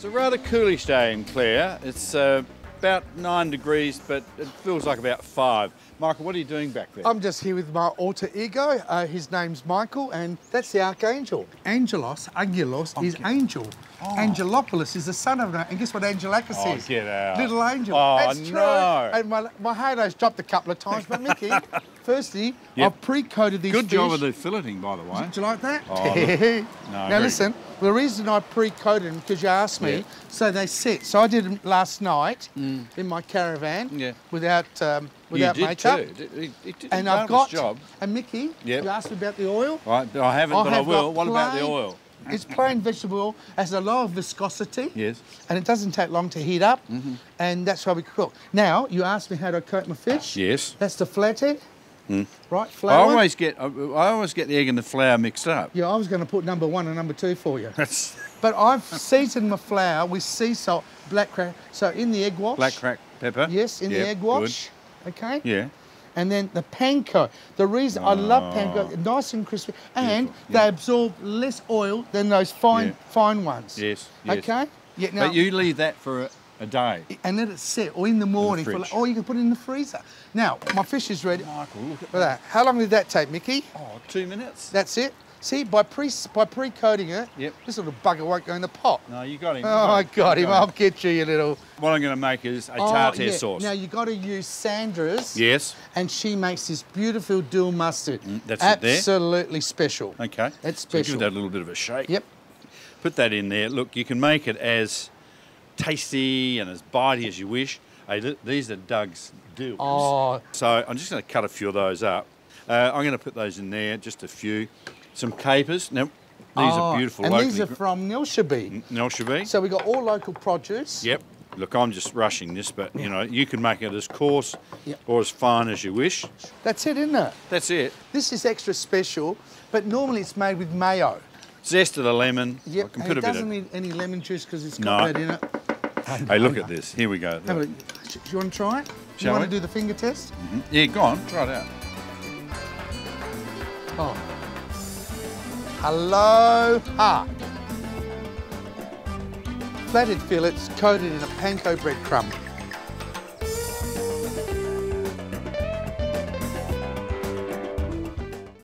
It's a rather coolish day in Clare. It's uh, about nine degrees, but it feels like about five. Michael, what are you doing back there? I'm just here with my alter ego. Uh, his name's Michael, and that's the Archangel. Angelos, Angelos, is angel. Angelopoulos is the son of, and guess what Angelakis Oh, is? get out. Little angel. Oh, that's true. no. And my, my halo's dropped a couple of times, but Mickey, firstly, Yep. I've pre-coated these Good job fish. of the filleting, by the way. Do you like that? Oh, look. No, now very listen, the reason I pre-coated them, because you asked me, Yeah. so they sit. So I did them last night in my caravan Mm. Yeah. without um, without you did makeup. too. It, it, it did And a I've marvellous got, job. and Mickey, Yep. you asked me about the oil. Right, I haven't, but I will. What about the oil? It's plain vegetable oil, has a lot of viscosity. Yes. And it doesn't take long to heat up, mm-hmm. and that's how we cook. Now, you asked me how to coat my fish. Yes. That's the flathead. Hmm. Right, flour. I always get I always get the egg and the flour mixed up. Yeah, I was going to put number one and number two for you. That's But I've seasoned my flour with sea salt, black crack. So in the egg wash. black crack pepper. Yes, in Yep, the egg good. wash. Okay. Yeah. And then the panko. The reason I love Oh. panko, nice and crispy, and Beautiful, they yeah. absorb less oil than those fine, Yeah. fine ones. Yes, yes. Okay. Yeah. Now, But you leave that for a, a day. and let it sit, or in the morning, for, or you can put it in the freezer. Now, my fish is ready. Michael, look at Look at that. How long did that take, Mickey? Oh, two minutes. That's it. See, by pre by pre-coating it, Yep. this little bugger won't go in the pot. No, you got him. Oh, I got you him. I'll get you, you little. What I'm going to make is a Oh, tartare yeah. sauce. Now you've got to use Sandra's. yes. And she makes this beautiful dill mustard. Mm, that's it there. Absolutely special. Okay. So special. give that a little bit of a shake. Yep. Put that in there. Look, you can make it as tasty and as bitey as you wish. Hey, th- these are Doug's dills. Oh. So I'm just going to cut a few of those up. Uh, I'm going to put those in there, just a few. Some capers. Now, these Oh, are beautiful. And these are from Nilshaby. Nelshaby. So we got all local produce. Yep. Look, I'm just rushing this, but you know, you can make it as coarse Yep. or as fine as you wish. That's it, isn't it? That's it. This is extra special, but normally it's made with mayo. Zest of the lemon. Yep. I can and put it a doesn't of. need any lemon juice because it's No. got that in it. Hey, look at this. Here we go. Have a look. Do you want to try it? Shall you want we? to do the finger test? Yeah, go on. Try it out. Oh. Aloha. Flathead fillets coated in a panko breadcrumb.